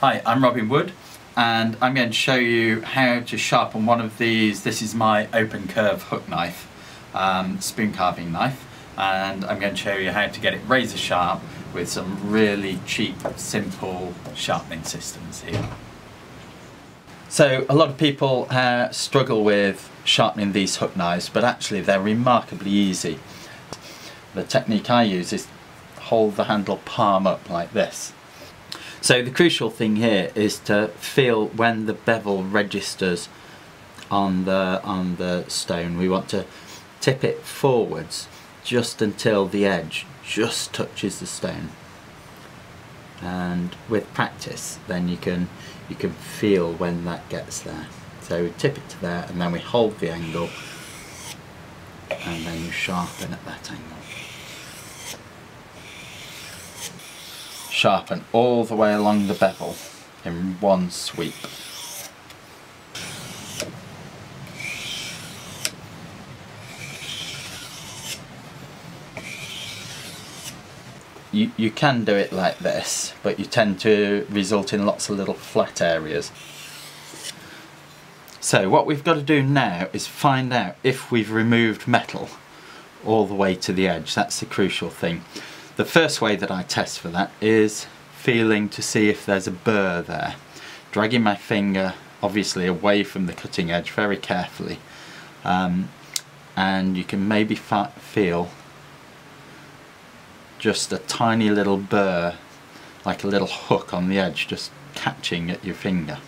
Hi, I'm Robin Wood and I'm going to show you how to sharpen one of these. This is my open curve hook knife, um, spoon carving knife and I'm going to show you how to get it razor sharp with some really cheap, simple sharpening systems here. So a lot of people uh, struggle with sharpening these hook knives but actually they're remarkably easy. The technique I use is hold the handle palm up like this so the crucial thing here is to feel when the bevel registers on the on the stone. We want to tip it forwards just until the edge just touches the stone. And with practice then you can you can feel when that gets there. So we tip it to there and then we hold the angle and then you sharpen at that angle. Sharpen all the way along the bevel in one sweep. You, you can do it like this, but you tend to result in lots of little flat areas. So what we've got to do now is find out if we've removed metal all the way to the edge. That's the crucial thing. The first way that I test for that is feeling to see if there's a burr there. Dragging my finger obviously away from the cutting edge very carefully um, and you can maybe feel just a tiny little burr like a little hook on the edge just catching at your finger.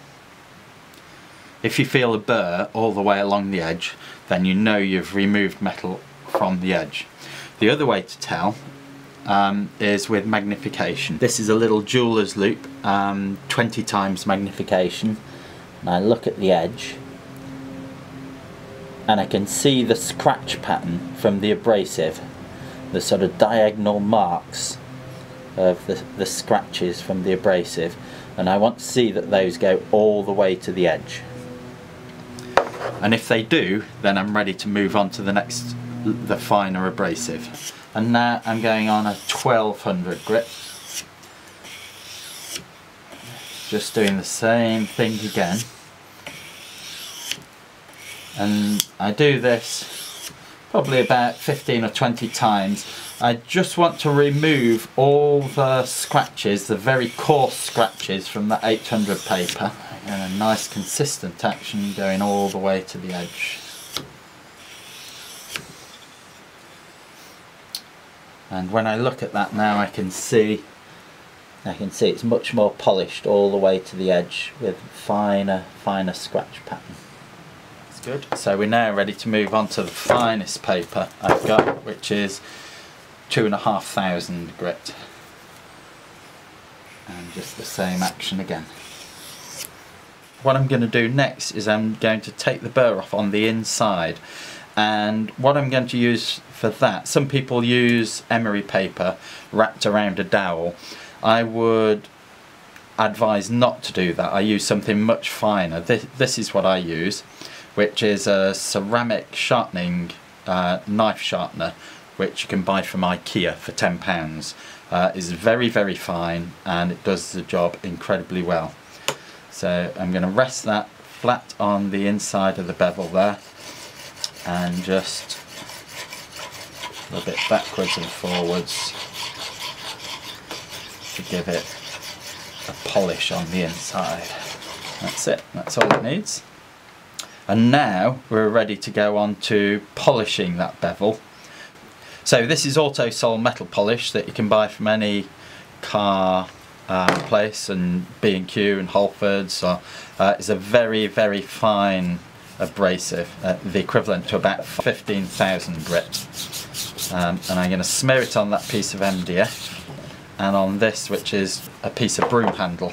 If you feel a burr all the way along the edge then you know you've removed metal from the edge. The other way to tell um, is with magnification. This is a little jeweler's loupe, um, 20 times magnification. And I look at the edge and I can see the scratch pattern from the abrasive, the sort of diagonal marks of the, the scratches from the abrasive and I want to see that those go all the way to the edge. And if they do, then I'm ready to move on to the next, the finer abrasive. And now I'm going on a 1200 grit just doing the same thing again. And I do this probably about 15 or 20 times. I just want to remove all the scratches the very coarse scratches from the 800 paper. And a nice consistent action going all the way to the edge and when I look at that now I can see I can see it's much more polished all the way to the edge with finer finer scratch pattern. That's good. So we're now ready to move on to the finest paper I've got which is two and a half thousand grit. And just the same action again. What I'm going to do next is I'm going to take the burr off on the inside and what I'm going to use for that some people use emery paper wrapped around a dowel. I would advise not to do that. I use something much finer. This, this is what I use which is a ceramic sharpening uh, knife sharpener which you can buy from Ikea for £10 uh, is very very fine and it does the job incredibly well. So I'm going to rest that flat on the inside of the bevel there and just a little bit backwards and forwards to give it a polish on the inside. That's it, that's all it needs. And now we're ready to go on to polishing that bevel. So this is Auto Autosol metal polish that you can buy from any car uh, place and B&Q and Halfords. So, uh, it's a very, very fine abrasive, uh, the equivalent to about 15,000 grit. Um, and I'm going to smear it on that piece of MDF and on this which is a piece of broom handle.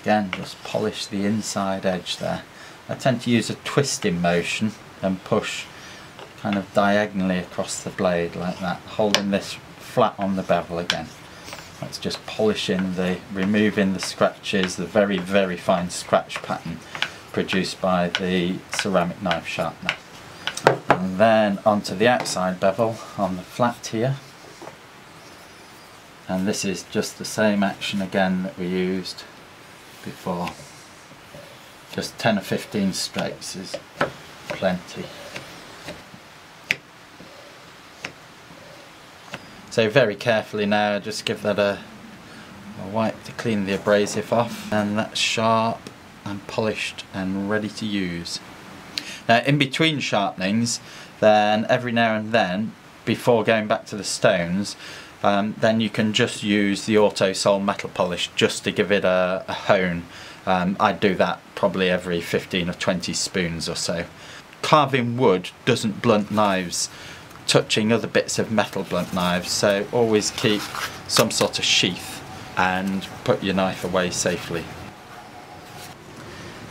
Again just polish the inside edge there. I tend to use a twisting motion and push kind of diagonally across the blade like that, holding this flat on the bevel again. That's just polishing the, removing the scratches, the very very fine scratch pattern produced by the ceramic knife sharpener. And then onto the outside bevel on the flat here. And this is just the same action again that we used before. Just 10 or 15 strokes is plenty. So very carefully now, just give that a, a wipe to clean the abrasive off and that's sharp and polished and ready to use. Now in between sharpenings, then every now and then, before going back to the stones, um, then you can just use the Autosol metal polish just to give it a, a hone. Um, I do that probably every 15 or 20 spoons or so. Carving wood doesn't blunt knives touching other bits of metal blunt knives so always keep some sort of sheath and put your knife away safely.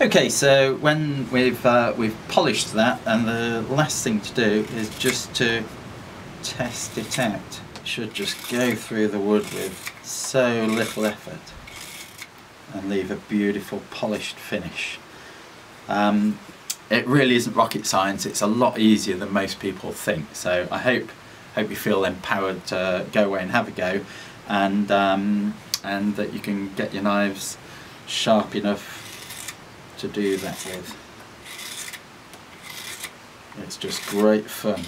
Okay, so when we've uh, we've polished that, and the last thing to do is just to test it out. Should just go through the wood with so little effort and leave a beautiful polished finish. Um, it really isn't rocket science. It's a lot easier than most people think. So I hope hope you feel empowered to go away and have a go, and um, and that you can get your knives sharp enough to do that with. It's just great fun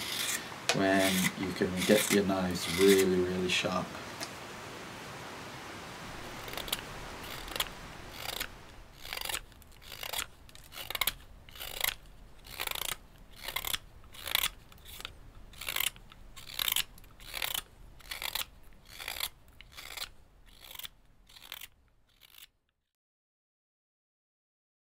when you can get your knives really really sharp.